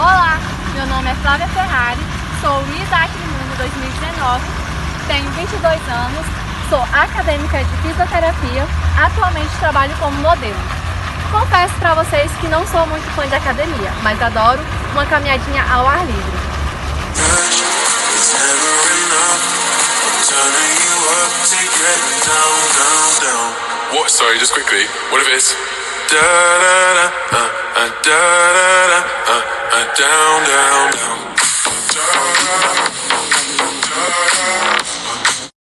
Olá, meu nome é Flávia Ferrari, sou Miss Arte do Mundo 2019, tenho 22 anos, sou acadêmica de fisioterapia, atualmente trabalho como modelo. Confesso para vocês que não sou muito fã de academia, mas adoro uma caminhadinha ao ar livre. What? Sorry, just quickly. What if it's da da da uh, uh, da da down down down.